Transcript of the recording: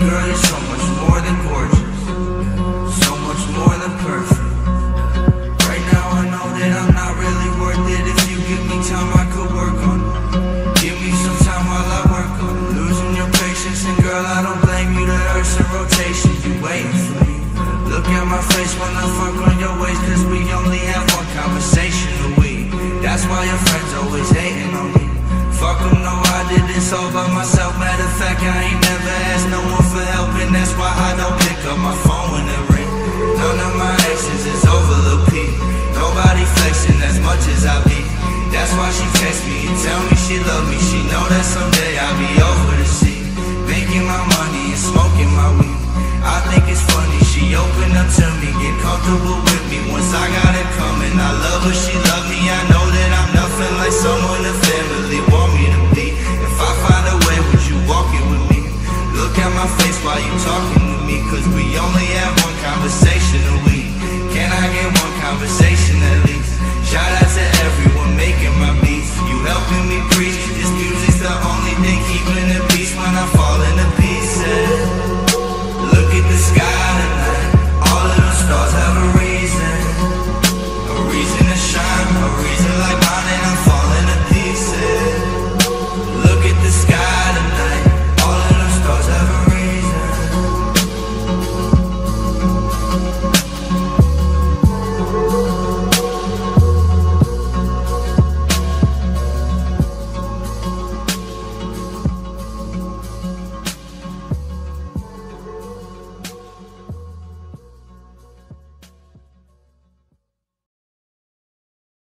Girl, you're so much more than gorgeous. So much more than perfect. Right now I know that I'm not really worth it. If you give me time I could work on it. Give me some time while I work on it. Losing your patience and girl I don't blame you. That Earth's in rotation, you waiting for me. Look at my face when I fuck on your waist Cause we only have one conversation a week. That's why your friends always hating on me. Fuck them, no I did this all by myself, matter She opened up. To me, get comfortable with me. Once I got it coming, I love her, she love me. I know that I'm nothing like someone the family want me to be. If I find a way, would you walk it with me? Look at my face while you talking with me Cause we only have one conversation a week. Can I get one conversation at least? Shout out to everyone making my beats. You helping me preach, this music's the only thing keeping the peace when I fall